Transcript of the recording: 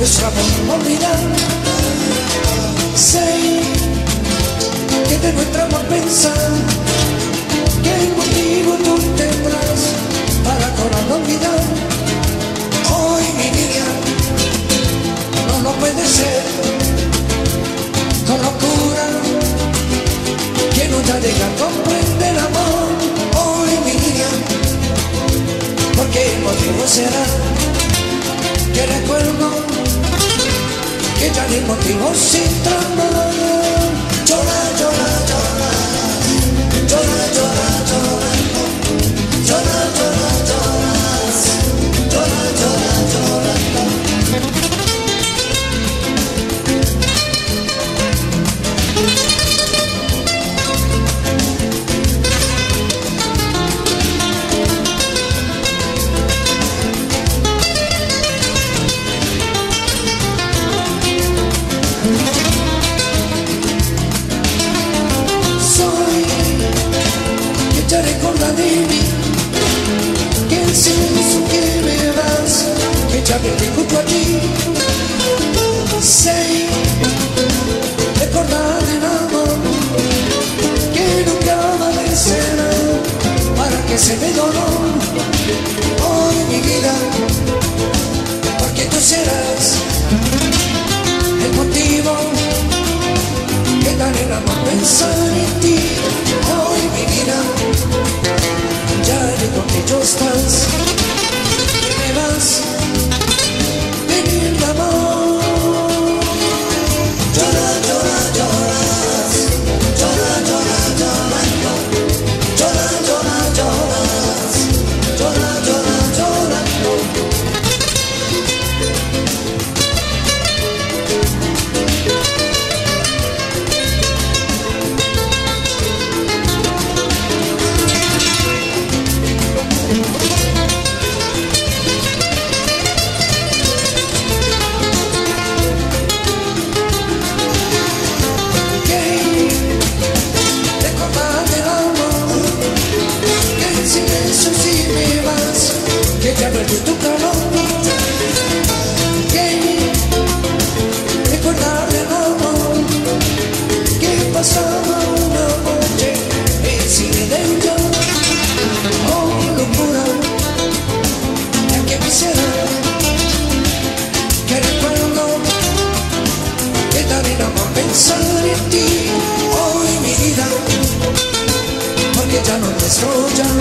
nuestro amor. Sé que de nuestro amor pensar, que motivo tú tendrás para con la olvidar. Hoy mi niña, no lo puede ser, con locura, que nunca llega a comprender amor. Hoy mi niña, porque el motivo será que recuerdo que ya ni motivo sin trama Chaviré junto a ti. Sei recordar el amor que nunca amanecerá para que se me dolor hoy mi vida. Porque tú serás el motivo que daré la más pensar que recuerdo que también por pensar en ti. Hoy mi vida porque ya no te estoy